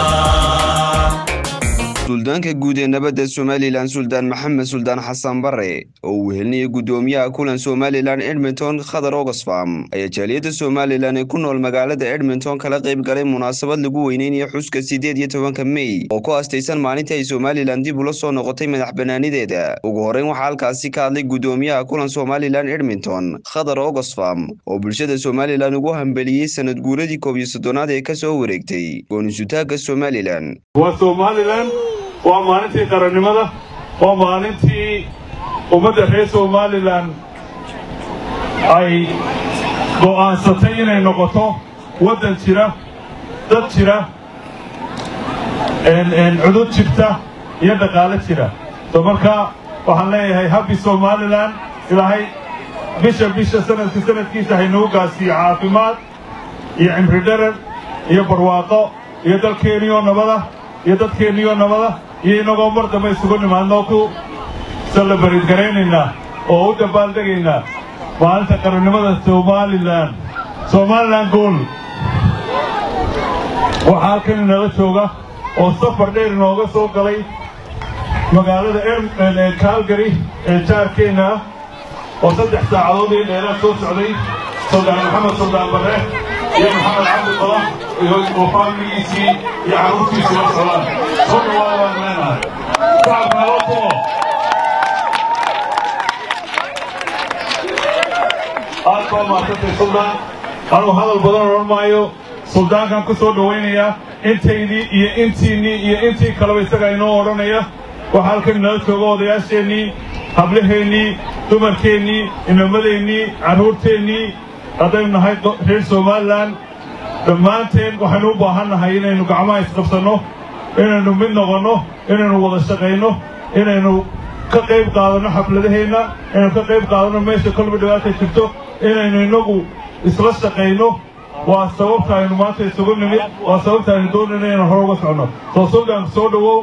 Krishna. Suldaanka guud ee nabadda somalilan suldaan maxamed suldaan xasan bare oo uu wehelinayay guddoomiyaha kulan somalilan edmonton khadar ogosfam ayaa jaaliyadda somalilan ee ku nool magaalada edmonton kala qayb galay munaasabad lagu weyneynayo xuska siddeed iyo tobanka mey oo ku astaysan maalintii ay somalilan dib ula soo noqotay madax banaanideeda ugu horreyn waxaa halkaasi ka hadlay guddoomiyaha kulan somalilan edmonton khadar ogosfam oo bulshada somalilan ugu hambeliyey sanad guuradii koob iyo soddonaad ee ka soo wareegtay goonisutaagga somalilan waa maalintii qarannimada waa maalintii ummadda reer somalilan ay go'aansatay inay noqoto. Waddan jira dad jira cudud jirta iyo dhaqaalo jira. So marka waxaan leeyahay habbi somalilan ilaahay bisha bisha sanadka sanadkiisa haynuu gaasiiyo caafimaad iyo cimri dherer iyo barwaaqo iyo dalkeenniyoo nabada iyo dadkeenniyoo nabada iyo inagoo mar dambe isugu nimaadnoo ku sallabaridgaraynaynaa oo u dabaaldegaynaa maalinta qarannimada somalilan somalilan gool waxaa halkan inala jooga oo safar dheer inooga soo galay magaalada kaalgari ee jaarkeenna ah oo saddex saacadood iyo dheeraad soo socday suldaan maxamed suldaan barre iyo maxamed cabdi qala oo faamiligiisii iyo carruurtiisii la socdaan soo dhawaa baan leenahay shacabka nala kuo aad baa maasantay suldaan anuu hadal badan odhan maayo suldaankan ku soo dhowaynayaa intaydii iyo intiinnii iyo intii kaleba isagaa inoo odhanaya waxaa halkan inala jooga odayaasheennii hablaheennii dumarkeennii inamadaennii carruurteennii haddaynu nahay reer somalilan dhammaanteen waxaynu u baahannahay inaynu gacmaha isqabsanno inaynu mid noqonno inaynu wada shaqayno inaynu ka qayb qaadanno xafladaheenna inaynu ka qayb qaadanno meesha kolba dhibaata jirto inaynu innagu isla shaqayno. Waa sababta aynu maanta isugu nimid waa sababta aynu doonayno inaynu hore uga soconno. Soo suldaanka soo dhowow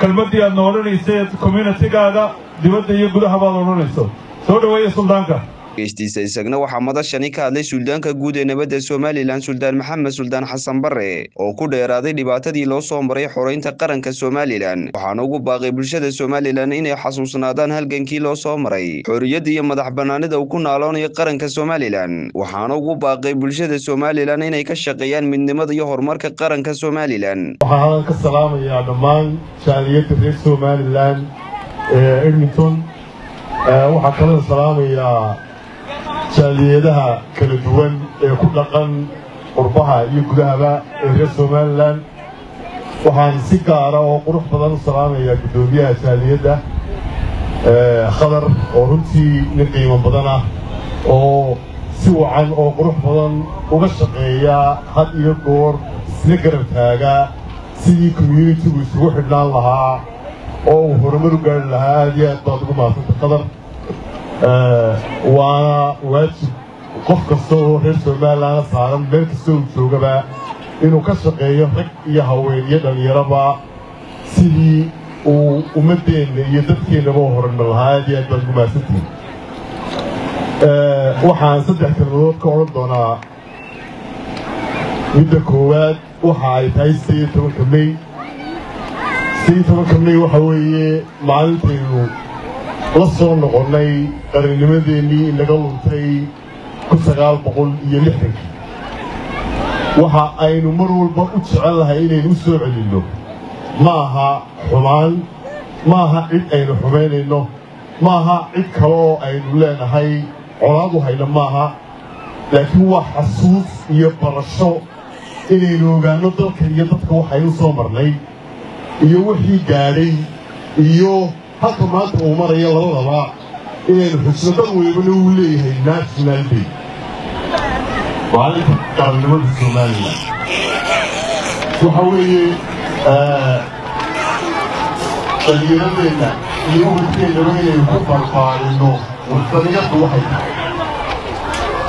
kelmaddii aadna odhanaysay communitigaaga dibadda iyo gudaha baad odhanayso. Soo dhoweeya suldaanka geystiisa isagna waxaa madashani ka hadlay suldaanka guud ee nabadda somalilan suldaan maxamed suldaan xasan bare oo ku dheeraaday dhibaatadii loo soo maray xoraynta qaranka somalilan waxaana ugu baaqay bulshada somalilan inay xasuusnaadaan halgankii loo soo maray xorriyadda iyo madax bannaanida uu ku naaloonayo qaranka somalilan waxaana ugu baaqay bulshada somalilan inay ka shaqeeyaan midnimada iyo horumarka qaranka somalilan somalilan ee edmonton. Waxaa kaloo salaamayaa jaaliyadaha kala duwan ee ku dhaqan qurbaha iyo gudahaba ee reer somalilan waxaan si gaara oo qurux badan u salaamayaa guddoomiyaha jaaliyadda khadar oo runtii nin qiimo badan ah oo si wacan oo qurux badan uga shaqeeya had iyo goor isla garab taagaa sidii communitigu isugu xidhnaan lahaa oo uu horumar u gaari lahaa aad iyo aad baad ugu mahadsanta khadar waana waajib qof kasta oo reer somalilanna saaran meel kasta uu joogaba inuu ka shaqeeyo rag iyo haween iyo dhallinyaraba sidii uu ummaddeenna iyo dadkeennaba u horanma lahaa. Aad iyo aad baad ugu mahadsantihin waxaan saddex kelmadood ka odhan doonaa. Midda koowaad waxa ay tahay siddeed iyo tobanka mey siddeed iyo tobanka mey waxa weeye maalintaynu la soo noqonnay qarannimadeennii inaga luntay kun waxa aynu mar walba u jecel lahay inaynu u soo celinno ma aha xumaan ma aha cid aynu xumaynayno ma aha cid kale oo aynu leenahay colaadu hayno maaha laakiin waa xasuus iyo barasho inaynu ogaanno dalkan iyo dadka waxaynu soo marnay iyo wixii gaadhay iyo halka maanta uu maraya labadaba inaynu xusno dad weybana uu leeyahay national day maalinta qarannimada somalilan waxa weeye dhallinyaradeenna iyo ubadkeennaba inaynu ku farfaarinno warsaniyaddu waxay tahay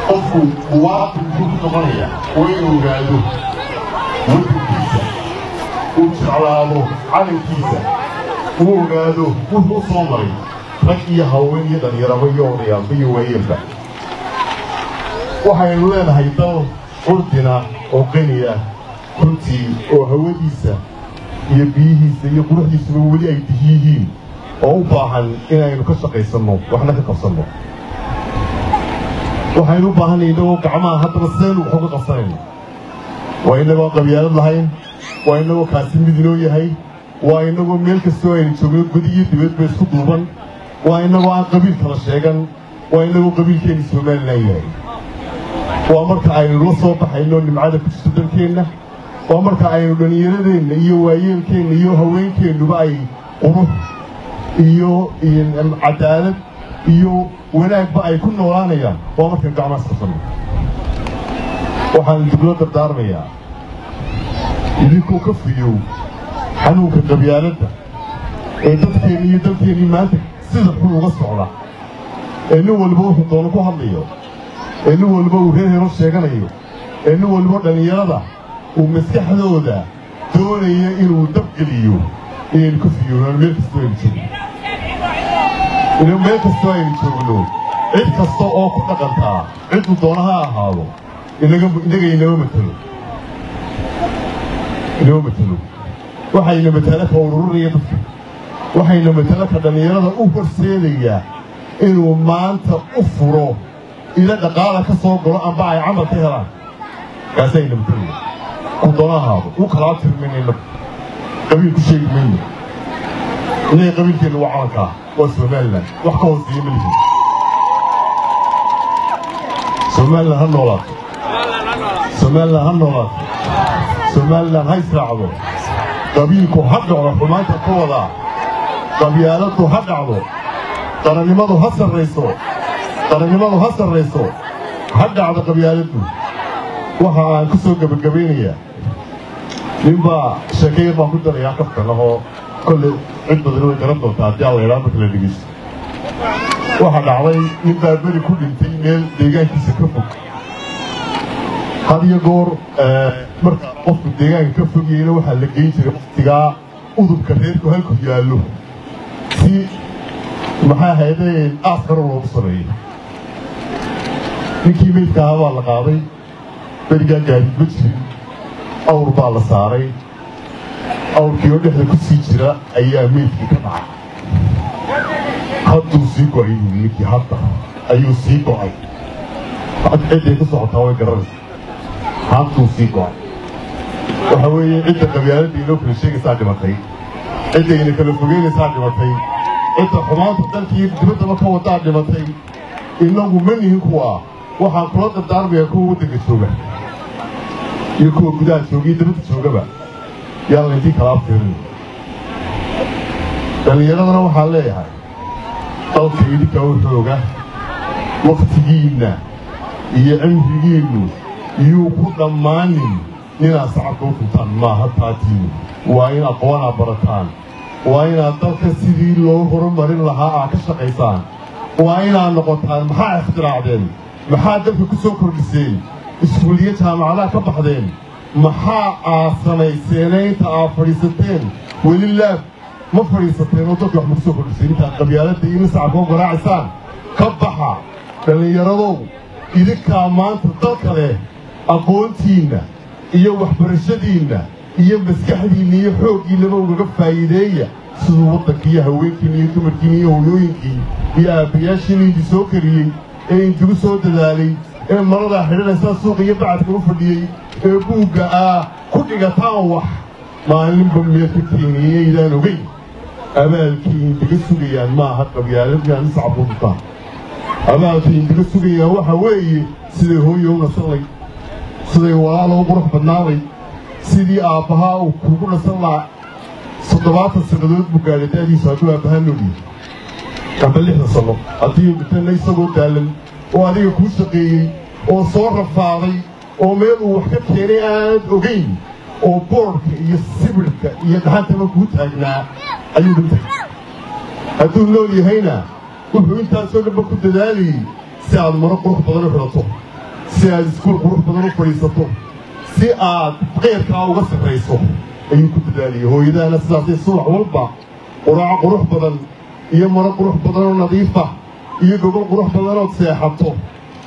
qofku muwaadin buu ku noqonaya waa inuu ogaado waddankiisa uu jeclaado calankiisa uu ogaado wuxuu soo maray rag iyo haween iyo dhallinyaraba iyo odayaalba iyo waayelba waxaynu leenahay dal curdina oo qani ah runtii oo hawadiisa iyo biyihiisa iyo quruxdiisuba weli ay dihi yihiin oo u baahan inaynu ka shaqaysanno waxna ka qabsanno waxaynu u baahanay innagoo gacmaha haddaba sidaynu wax uga qabsanayno waa innagoo qabyaalad lahayn waa innagoo kaasi mid inoo yahay waa innagoo meel kastoo aynu joogno gudi iyo dibadba isku duuban waa innagoo aan qabiil kala sheegan waa innagoo qabiilkeenna somalilan yahay waa marka aynu la soo baxayno nimcada ku dalkeenna waa marka aynu dhallinyaradeenna iyo waayeelkeenna iyo haweenkeennuba ay qurux iyo cadaalad iyo wanaagba ay ku noolaanayaan waa markaynu gacmaas qabsanno waxaan diblo dardaarmayaa idinkoo ka fiyow xanuunka qabyaaladda ee dadkeenni iyo dalkeennii maanta sida xun uga socda. Ee nin walba wuxuu doono ku hadlayo ee nin walba uu reer hero sheeganayo ee nin walba dhallinyarada uu maskaxdooda doonaya inuu dabgeliyo inaynu ka fiyownaan meel kastoo aynu joogno meel kastoo aynu joogno cid kasta oo ku dhaqantaa cidduu doona ha ahaado inaga inama matelo inama matelo furo ila dhaqaala ka soo galo amba ay camal ka helaan kaasayna matalaya ku doona ahaado u kalaa tirminayna qabiil ku sheegi mayno innaga qabiilkeenna waa calankaa waa somalilan wax ka hooseeya ma lihin somalilan ha noolaato somalilan ha noolaato somalilan ha israacdo qabiilku ha dhacdo xumaanta ka wadaa qabyaaladdu ha dhacdo qarannimadu ha sarrayso qarannimadu ha sarrayso ha dhacdo qabyaaladdu waxa aan ku soo gebagabaynayaa ninbaa sheekayar baan ku darayaa kafkan ahoo kolle cid badan way garan doontaa haddii alla idhaa marka la dhegeysto waxaa dhacday nin baa beri ku dhintay meel deegaankiisa ka fog had iyo goor marka qofku deegaanka ka fogyeyna waxaa la geyn jiray waqtigaa udubka reerku halku yaallo. Si maxay ahaydeen aaskaro loogu sameeyey. Ninkii meydka baa la qaaday. Berigaa gaadiid ma jirin. Awr baa la saaray. Awrkii oo dhexda ku sii jira ayaa meydkii ka dhacay. Hadduu sii go'ay buui ninkii hadda ayuu sii go'ay. Cidday ku socotaa way garanaysa hadduu sii go'ay waxa weeye cidda qabyaaladda inoo kala sheegaysaa dhimatay ciddayna kala fogeynaysaa dhimatay cidda xumaanta dalkii dibaddaba ka wadaa dhimatay innagu ma nihin kuwa waxaan kula dardaarmayaa kuwa waddanka jooga iyo kuwa gudaha jooga iyo dibadda joogaba yaan layntii kala aftirin dhallinyaradana waxaan leeyahay dalka idinka u xooga wakhtigiinna iyo cimrigiinnu iyuu ku dhammaanin ninaad sacabka u tuntaan maaha taatiinu waa in aqoonaa barataan waa inaad dalka sidii loo horumarin lahaa aad ka shaqaysaan waa inaad noqotaan maxaa ikhtiraacdeen maxaa dalka ku soo kordhiseen iskuuliye jaamacadaha ka baxdeen maxaa aad samayseenaynta aad fadhiisateen weli laab ma fadhiisateen oo dalka wax ma ku soo kordhiseen intaad qabyaaladda iyo nisacabka u garaacaysaan ka baxa dhallinyaradow idinkaa maanta dalka leh aqoontiinna iyo waxbarashadiinna iyo maskaxdiinna iyo xooggiinnaba ugaga faa'iideeya. Siduu waddanka iyo haweenkiinna iyo dumarkiinna iyo hooyooyinkii iyo aabbayaashiina idin soo kariyey ee intigu soo dadaalay ee maradaa xidhanaysaa suuqa iyo bacadka u fadhiyey ee buugga ah ku dhigataan wax. Maalinba meel ka keeniyey aydaan ogeyn abaalkii intiga sugayaan maaha qabyaaladaan iscabku dutaan abaalkii intiga sugayaan waxa weeye siday hooya u nasanlay siday walaalo u qurux badnaanay sidii aabbahaa uu kugu nasan lahaa toddobaatan sannadood buu gaadhay da'diisu hadduu aabbahaa nooliyey amba lixda sanno haddii bitanna isagoo daalan oo adiga kuu shaqeeyey oo soo rafaaday oo meel uu wax ka keenay aanad ogayn oo boodhka iyo sibirhka iyo dhaxantaba kuu taagnaa ayuu dhintay hadduu nool yahayna wuxuu intaasoo dhanba ku dadaalayey si aad maro qurux badan u xidhato si aad iskuul qurux badan u fadhiisato si aad keyrkaa uga sarrayso ayuu ku dadaalayay hooyadahana sidaasay subax walba quraaco qurux badan iyo maro qurux badanoo nadiifa iyo gobol qurux badanood seexato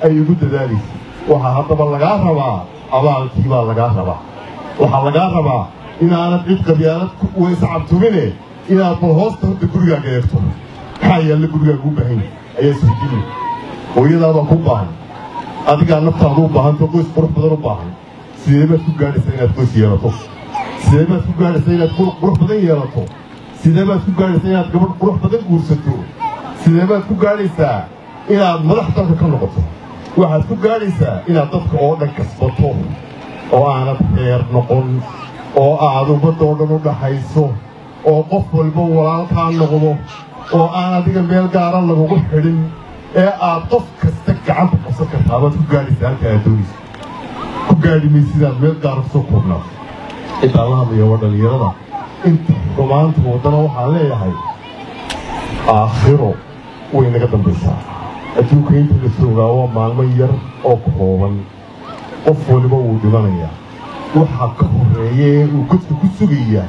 ayay ugu dadaalaysa waxaa haddaba lagaa rabaa abaalkii baa lagaa rabaa waxaa lagaa rabaa inaanad cid qabyaalad iscabtumine inaad bal hoosta horta gurigaaga eegto maxaa yaalla gurigaaga u baahan ayaa isweydiinay hooyadaabaa ku baahan adigaa naftaada u baahantao qoys qurux badan u baahan sidee baad ku gaadhaysaa inaad qoys yeelato? Sidee baad ku gaadhaysaa inaad qurux badan yeelato? Sidee baad ku gaadhaysaa inaad gabadh qurux badan guursato? Sidee baad ku gaadhaysaa inaad madax dalka ka noqoto? Waxaad ku gaadhaysaa inaad dadka oo dhan kasbato oo aanad reer noqon oo aad ummadda oo dhan u dhaxayso oo qof walba walaalkaa noqdo oo aan adiga meel gaara lagugu xidhin ee aad qof kasta gacanta qabsan kartaa baad ku gaadhaysaa halka aad doonaysa ku gaadhi maysidaad meel gaara ku soo koobnaato intaa la hadlaya waa dhallinyarada inta rumaanta waddana waxaan leeyahay aakhiro way naga dambaysaa. Adduunka inta la soogaa waa maalmo yar oo kooban qof waliba wuu dhimanayaa. Waxaa ka horreeyee uu godka ku sugayaa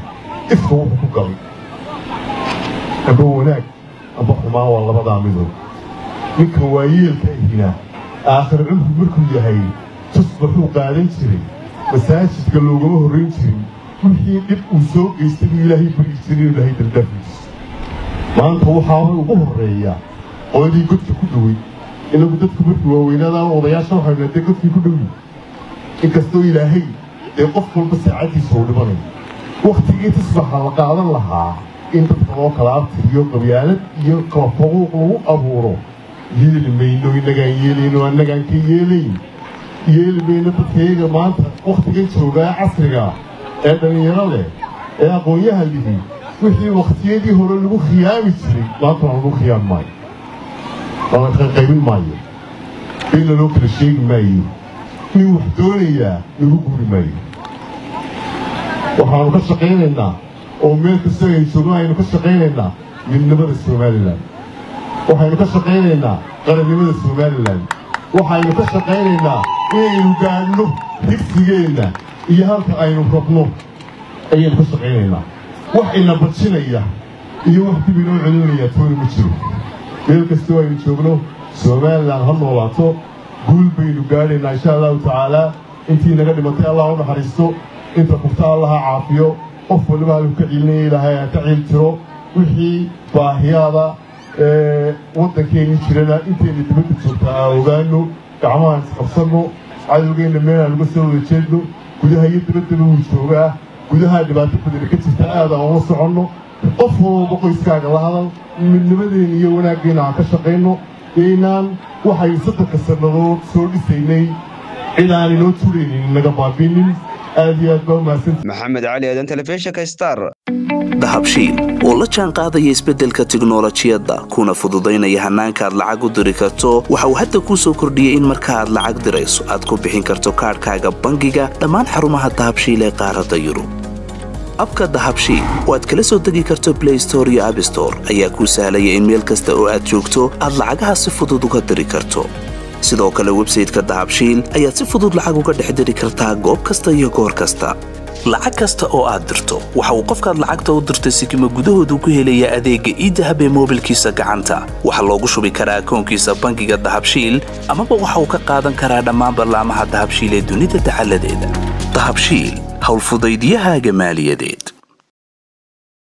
ifka wuxuu ku galay. Amba wanaag amba xumaan waa labadaa midood ninka waayeelka ahina aakhir cumru markuu yahay tusbaxuu qaadan jiray masaajidka loogama horrayn jirin. Wixii dhib uu soo geystay buu ilaahay baryi jiray ilaahay dardaafiis maanta waxaabay ugu horreeyaa qoladii godka ku dhowey inagu dadku markii waaweynaadaan odayaasha waxaynu dee godkii ku dhowi inkastoo ilaahay dee qof walba saacaddiisa uu dhimanayo wakhtigii tusbaxa la qaadan lahaa in dadka loo kala abtiriyo qabyaalad iyo kala faquuq lagu abuuro yeeli mayno innagaan yeelayno annagaan ka yeelayn yeeli mayno dadkayaga maanta wakhtigan joogaa casriga ee dhallinyaro leh ee aqoon-yaha lihi wixii wakhtiyadii hore lagu khiyaami jiray maantana lagu khiyaami maayo. Lala qaybin maayo. Beenna loo kala sheegi maayo. Nin wax doonayaa lagu guuri maayo. Waxaanu ka shaqaynaynaa oo meel kastoo aynu joogno aynu ka shaqaynaynaa midnimada somalilan waxaynu ka shaqaynaynaa qarannimada somalilan waxaynu ka shaqaynaynaa inaynu gaadhno rigsigeenna iyo halka aynu rabno ayaynu ka shaqaynaynaa wax ina bajinaya iyo wax dib inoo celinaya toona ma jiro meel kastoo aynu joogno somalilan ha noolaato guul baynu gaadhaynaa insha allahu tacaalaa intii naga dhimatay allah u naxariisto inta kufta allaha caafiyo qof waliba halku ka ciilinaya ilaahay ha ka ciil tiro wixii baahiyaada waddankeenni jirana intayna dibadda joogtaa aa ogaano gacmahaan isqabsanno cadowgeenna meelaan uga soo wada jeedno gudaha iyo dibaddaba wuu joogaa gudahaa dhibaato badani ka jirta aadaan ula soconno qof walba qoyskaaga la hadal midnimadeenna iyo wanaaggeena aan ka shaqayno yaynaan waxaynu saddanka sannadood soo dhisaynay cid aan inoo turaynin naga baabinin maxamed cali aadan telefishinka star. Dahabshiil oo la jaan qaadaya isbeddelka tiknolojiyadda kuna fududaynaya hannaanka aad lacag u diri karto waxa uu hadda kuu soo kordhiyey in marka aad lacag dirayso aad ku bixin karto kaadhkaaga bangiga dhammaan xarumaha dahabshiil ee qaaradda yurub. Abka dahabshiil oo aad kala soo degi karto blay store iyo abstore ayaa kuu sahlaya in meel kasta oo aad joogto aad lacagaha si fudud uga diri karto sidoo kale websayteka dahabshiil ayaad si fudud lacag uga dhex diri kartaa goob kasta iyo goor kasta. Lacag kasta oo aad dirto waxa uu qofkaad lacagta u dirtay sikima gudahoodu ku helayaa adeegga iidahab ee moobilkiisa gacanta. Waxaa loogu shubi karaa akoonkiisa bangiga dahabshiil amaba waxa uu ka qaadan karaa dhammaan ballaamaha dahabshiil ee dunida dacaladeeda dahabshiil howlfudaydyahaaga maaliyadeed